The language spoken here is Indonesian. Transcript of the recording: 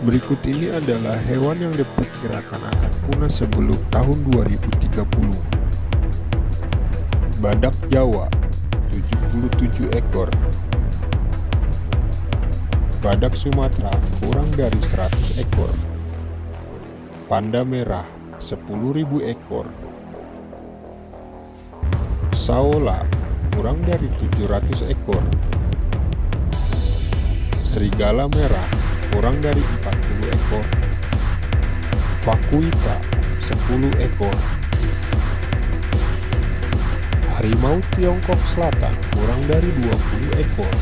Berikut ini adalah hewan yang diperkirakan akan punah sebelum tahun 2030. Badak Jawa 77 ekor. Badak Sumatera kurang dari 100 ekor. Panda merah 10.000 ekor. Saola kurang dari 700 ekor. Serigala merah kurang dari 40 ekor. Pakuita 10 ekor. Harimau Tiongkok Selatan kurang dari 20 ekor